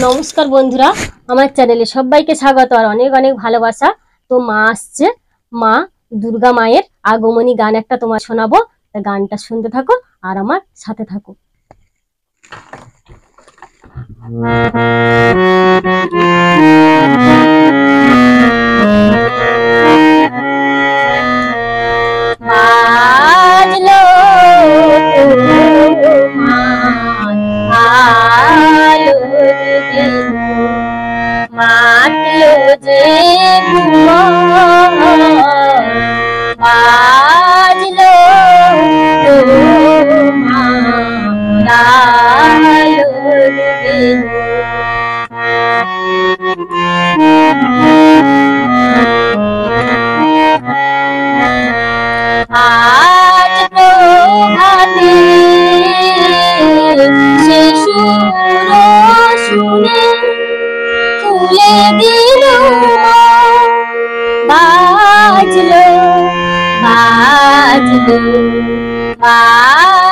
নমস্কার বন্ধুরা, আমার চ্যানেলে সবাইকে স্বাগত আর অনেক অনেক ভালোবাসা। তো মা আসছে, মা দুর্গা মায়ের আগমনী গান একটা তোমার শোনাবো। গানটা শুনতে থাকো আর আমার সাথে থাকো। আজ প্রভাতে সে সুর শুনে খুলে দিল বাজলো বাজলো বাজলো।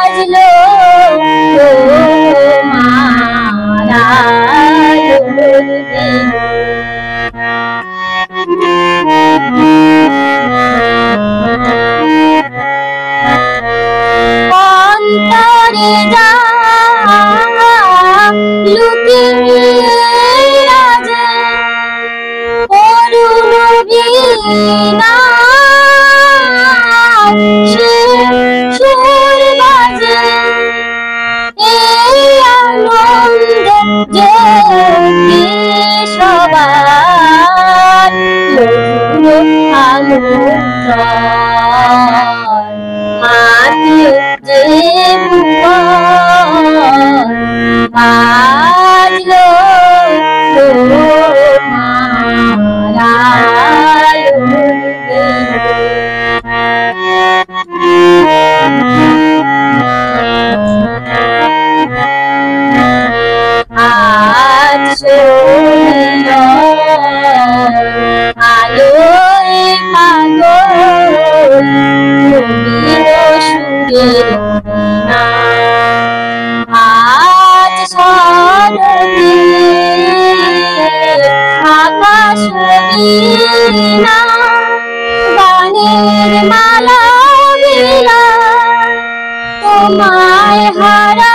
Hey. বীণা গানের মালা তোমায় হারা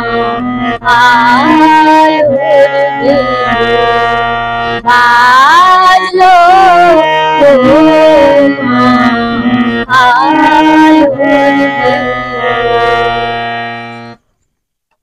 I love you. I love you.